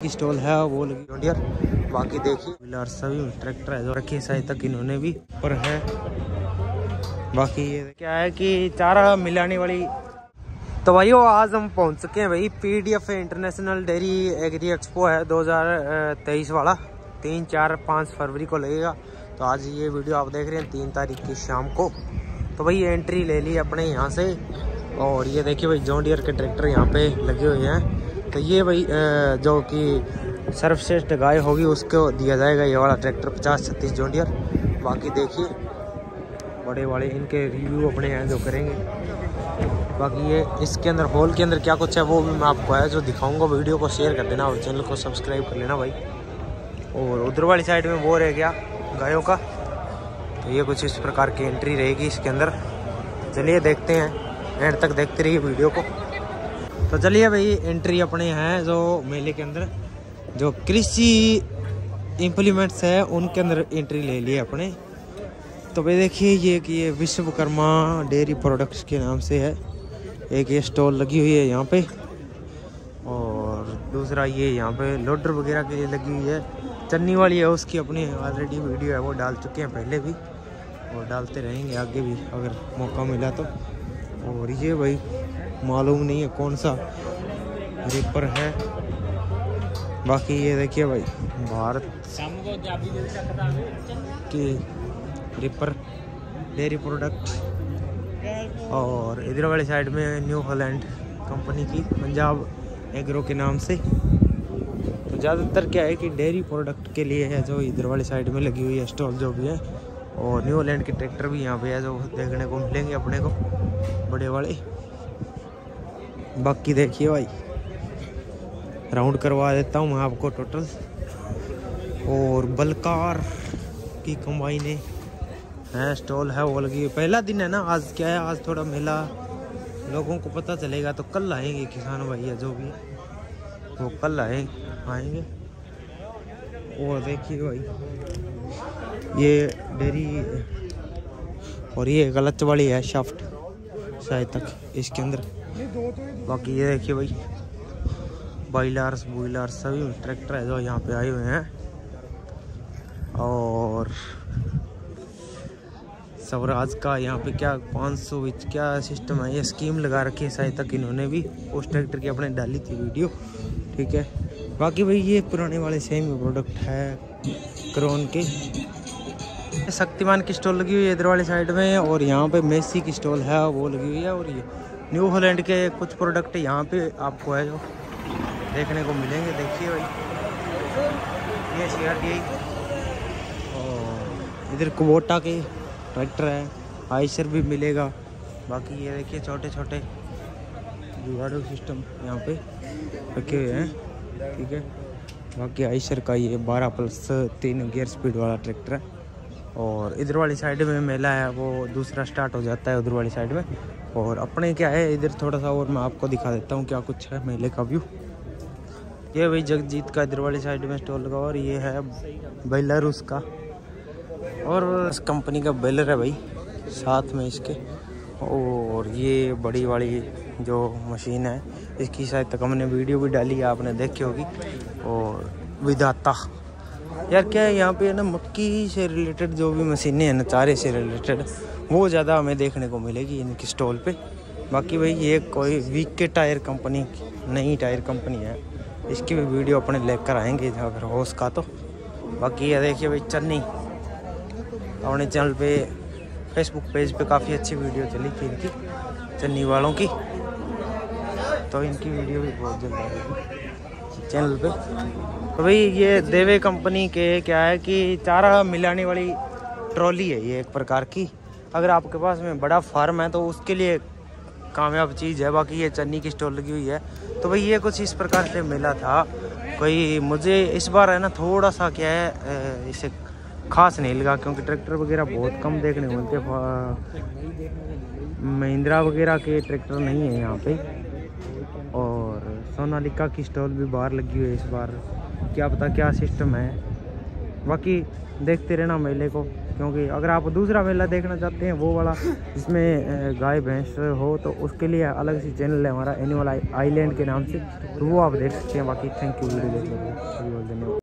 की स्टॉल है, वो लगी जॉन्डियर बाकी देखिए। सभी ट्रैक्टर है रखे साइड तक इन्होंने भी पर है। बाकी ये क्या है कि चारा मिलाने वाली। तो भाइयों, आज हम पहुँच चुके हैं भाई PDF international dairy agri expo है 2023 वाला। तीन, चार, पाँच फरवरी को लगेगा। तो आज ये वीडियो आप देख रहे हैं, तीन तारीख की शाम को। तो भाई एंट्री ले ली अपने यहाँ से। और ये देखिए भाई जॉन्डियर के ट्रैक्टर यहाँ पे लगे हुए हैं। तो ये भाई जो कि सर्वश्रेष्ठ गाय होगी, उसको दिया जाएगा ये वाला ट्रैक्टर पचास छत्तीस जोडियर। बाकी देखिए, बड़े वाले इनके रिव्यू अपने हैं जो करेंगे। बाकी ये इसके अंदर हॉल के अंदर क्या कुछ है, वो भी मैं आपको है, जो दिखाऊँगा वीडियो को शेयर कर देना और चैनल को सब्सक्राइब कर लेना भाई। और उधर वाली साइड में वो रह गया गायों का। तो ये कुछ इस प्रकार की एंट्री रहेगी इसके अंदर। चलिए देखते हैं एंड तक देखते रहिए वीडियो को। तो चलिए भाई एंट्री अपने हैं जो मेले के अंदर, जो कृषि इम्प्लीमेंट्स है, उनके अंदर एंट्री ले लिए अपने। तो भाई देखिए, ये कि ये विश्वकर्मा डेयरी प्रोडक्ट्स के नाम से है। एक ये स्टॉल लगी हुई है यहाँ पे, और दूसरा ये यहाँ पे लोडर वगैरह के लिए लगी हुई है। चन्नी वाली है, उसकी अपनी ऑलरेडी वीडियो है, वो डाल चुके हैं पहले भी, और डालते रहेंगे आगे भी, अगर मौका मिला तो। और ये भाई मालूम नहीं है कौन सा रिपर है। बाकी ये देखिए भाई, भारत की रिपर डेयरी प्रोडक्ट और इधर वाली साइड में न्यू हॉलैंड कंपनी की, पंजाब एग्रो के नाम से। तो ज़्यादातर क्या है कि डेयरी प्रोडक्ट के लिए है जो इधर वाली साइड में लगी हुई है स्टॉल जो भी है। और न्यू हॉलैंड के ट्रैक्टर भी यहाँ पे है जो देखने को मिलेंगे अपने को, बड़े वाले। बाकी देखिए भाई। राउंड करवा देता हूँ मैं आपको टोटल और बलकार की कमाई ने, है स्टॉल है, वो लगी पहला दिन है ना, आज क्या है, आज थोड़ा मेला। लोगों को पता चलेगा तो कल आएँगे किसान भैया जो भी वो कल आए, आएँगे। और देखिए भाई, ये डेरी और ये गलत वाली है शाफ्ट शायद तक इसके अंदर। बाकी ये देखिए भाई, बाइलार्स, बुइलार्स सभी ट्रैक्टर है जो यहाँ पे आए हुए हैं। और स्वराज का यहाँ पे क्या 500 सौ क्या सिस्टम है? ये स्कीम लगा रखी है शायद तक इन्होंने भी, उस ट्रैक्टर की अपने डाली थी वीडियो ठीक है। बाकी भाई ये पुराने वाले सेम प्रोडक्ट है क्रोन के। शक्तिमान की स्टॉल लगी हुई है इधर वाली साइड में, और यहाँ पे मेसी की स्टॉल है, वो लगी हुई है, और ये। न्यू हॉलैंड के कुछ प्रोडक्ट यहाँ पे आपको है जो देखने को मिलेंगे। देखिए भाई। ये सी आर टी और इधर कुबोटा के ट्रैक्टर है। आइसर भी मिलेगा। बाकी ये देखिए छोटे छोटे जुगाड़ू सिस्टम यहाँ पे रखे हुए हैं। ठीक है। बाकी आइसर का ये 12 प्लस तीन गियर स्पीड वाला ट्रैक्टर है। और इधर वाली साइड में मेला है, वो दूसरा स्टार्ट हो जाता है उधर वाली साइड में। और अपने क्या है, इधर थोड़ा सा और मैं आपको दिखा देता हूँ क्या कुछ है मेले का व्यू ये भाई जगजीत का इधर वाली साइड में स्टॉल लगा और ये है बेलर उसका। और इस कंपनी का बेलर है भाई, साथ में इसके। और ये बड़ी वाली जो मशीन है, इसकी शायद तक हमने वीडियो भी डाली है, आपने देखी होगी। और विदाता यार क्या है, यहाँ पे है ना मक्की से रिलेटेड जो भी मशीनें हैं ना, चारे से रिलेटेड वो ज़्यादा हमें देखने को मिलेगी इनकी स्टॉल पे। बाकी भाई ये कोई वीक के टायर कंपनी नई टायर कंपनी है। इसकी भी वीडियो अपने लेकर आएँगे अगर हो उसका तो। बाकी ये देखिए भाई चन्नी, अपने चैनल पे फेसबुक पेज पे काफ़ी अच्छी वीडियो चली थी इनकी, चन्नी वालों की। तो इनकी वीडियो भी बहुत जल्द आएगी। चैनल पे। तो भाई ये देवे कंपनी के क्या है कि चारा मिलाने वाली ट्रॉली है ये एक प्रकार की। अगर आपके पास में बड़ा फार्म है तो उसके लिए कामयाब चीज़ है, बाकी ये चन्नी की स्टॉल लगी हुई है। तो भाई ये कुछ इस प्रकार से मिला था। कोई मुझे इस बार है ना थोड़ा सा क्या है इसे खास नहीं लगा क्योंकि ट्रैक्टर वगैरह बहुत कम देखने मिलते महिंद्रा वगैरह के ट्रैक्टर नहीं है यहाँ पे। सोनालिका की स्टॉल भी बाहर लगी हुई है इस बार। क्या पता क्या सिस्टम है। बाकी देखते रहना मेले को, क्योंकि अगर आप दूसरा मेला देखना चाहते हैं, वो वाला जिसमें गाय, भैंस हो तो उसके लिए अलग से चैनल है हमारा एनिमल आइलैंड के नाम से तो वो आप देख सकते हैं। बाकी थैंक यू वीडियो देखने के लिए